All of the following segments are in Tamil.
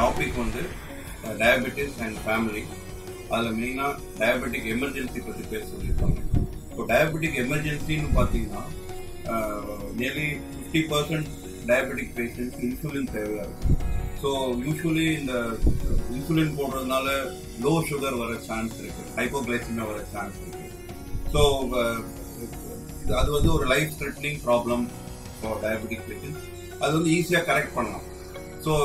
டாபிக் வந்து டயபெட்டிஸ் அண்ட் ஃபேமிலி அதில் மெயினாக டயபெட்டிக் எமர்ஜென்சி பற்றி பேச சொல்லியிருக்காங்க. இப்போ டயபெட்டிக் எமர்ஜென்சின்னு பார்த்தீங்கன்னா nearly fifty percent diabetic patients insulin தேவையாக இருக்கும். ஸோ யூஸ்வலி இந்த இன்சுலின் போடுறதுனால லோ சுகர் வர சான்ஸ் இருக்கு. ஹைப்போகிளைசிமியா வர சான்ஸ் இருக்கு. ஸோ அது வந்து ஒரு life threatening problem for diabetic patient அது வந்து ஈஸியாக கரெக்ட் பண்ணலாம். ஸோ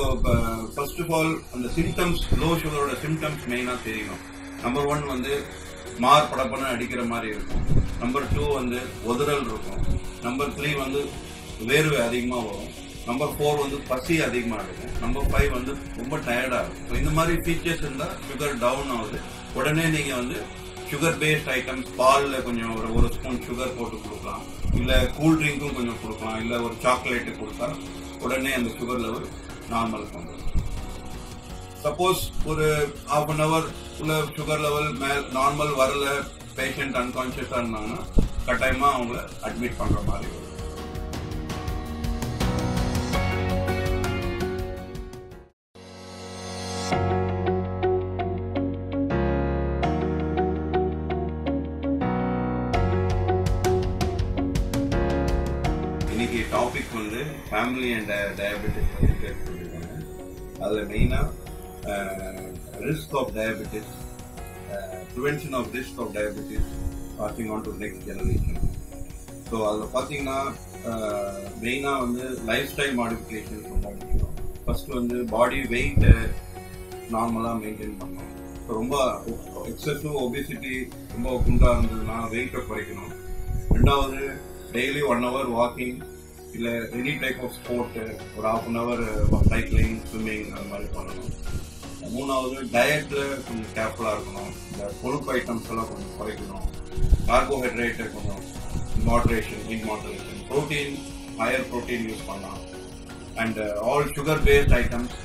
ஃபர்ஸ்ட் ஆஃப் ஆல் அந்த சிம்டம்ஸ் லோ சுகரோட சிம்டம்ஸ் மெயினாக தெரியணும் நம்பர் ஒன் வந்து மார் படப்பன அடிக்கிற மாதிரி இருக்கும். நம்பர் டூ வந்து உதறல் இருக்கும். நம்பர் த்ரீ வந்து வேர்வை அதிகமாக வரும். நம்பர் ஃபோர் வந்து பசி அதிகமாக இருக்கும் நம்பர் ஃபைவ் வந்து ரொம்ப டயர்டாக இருக்கும். ஸோ இந்த மாதிரி ஃபீச்சர்ஸ் இருந்தால் சுகர் டவுன் ஆகுது. உடனே நீங்கள் வந்து சுகர் பேஸ்ட் ஐட்டம்ஸ் பாலில் கொஞ்சம் ஒரு ஒரு ஸ்பூன் சுகர் போட்டு கொடுக்கலாம். இல்லை கூல் ட்ரிங்க்கும் கொஞ்சம் கொடுக்கலாம். இல்லை ஒரு சாக்லேட்டு கொடுத்தா உடனே அந்த சுகர் லெவல் நார்மல் வந்துடும் சப்போஸ் ஒரு ஹாஃப் அன் ஹவர் உள்ள சுகர் லெவல் மேல் நார்மல் வரல பேஷண்ட் அன்கான்சியஸாக இருந்தாங்கன்னா கட்டாயமாக அவங்கள அட்மிட் பண்ணுற மாதிரி வரும். இன்னைக்கு டாபிக் வந்து ஃபேமிலி அண்ட் டயபெட்டிஸ் பற்றி அதில் மெயினாக risk of diabetes prevention of risk of diabetes passing on to next generation so அதில் பார்த்தீங்கன்னா மெயினாக வந்து லைஃப் ஸ்டைல் மாடிஃபிகேஷன் ரொம்ப முக்கியம். ஃபஸ்ட்டு வந்து பாடி வெயிட்டை நார்மலாக மெயின்டைன் பண்ணணும். ஸோ ரொம்ப எக்ஸசிவ் ஒபிசிட்டி ரொம்ப குண்டாக இருந்ததுன்னா வெயிட்டை குறைக்கணும். ரெண்டாவது டெய்லி ஒன் ஹவர் வாக்கிங் இல்லை எனி டைப் ஆஃப் ஸ்போர்ட்டு ஒரு half an hour cycling swimming அந்த மாதிரி பண்ணணும். மூணாவது டயட்டில் கொஞ்சம் கேர்ஃபுல்லாக இருக்கணும். இந்த கொழுப்பு ஐட்டம்ஸ் எல்லாம் கொஞ்சம் குறைக்கணும். கார்போஹைட்ரேட்டை கொஞ்சம் moderation in moderation protein higher protein use பண்ணலாம். And all sugar based items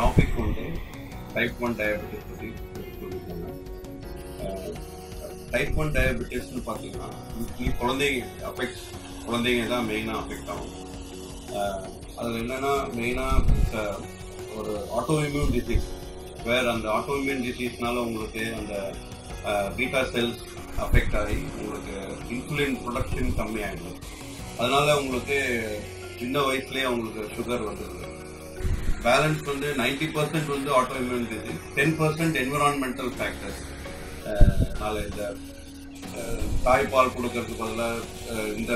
topic வந்து டைப் ஒன் டயபெட்டிஸ் பற்றி சொல்லியிருக்காங்க. டைப் ஒன் டயபெட்டிஸ்னு பார்த்தீங்கன்னா முக்கிய குழந்தைங்க அஃபெக்ட் குழந்தைங்க தான் மெயினாக அஃபெக்ட் ஆகும். அதில் என்னென்னா மெயினாக ஒரு ஆட்டோ இம்யூன் டிசீஸ் வேறு அந்த ஆட்டோ இம்யூன் டிசீஸ்னால உங்களுக்கு அந்த பீட்டா செல்ஸ் அஃபெக்ட் ஆகி உங்களுக்கு இன்சுலின் ப்ரொடக்ஷன் கம்மியாகிடும் அதனால உங்களுக்கு சின்ன வயசுலேயே அவங்களுக்கு சுகர் வந்துடுது பேலன்ஸ் வந்து நைன்டி பர்சன்ட் வந்து autoimmune disease ten percent environmental factors அதனால் இந்த தாய்ப்பால் கொடுக்கறதுக்கு பதிலாக இந்த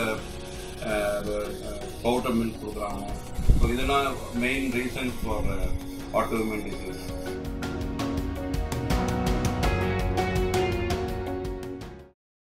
பவுடர் மில்க் கொடுக்குறாங்க. ஸோ இதெல்லாம் main reasons for autoimmune disease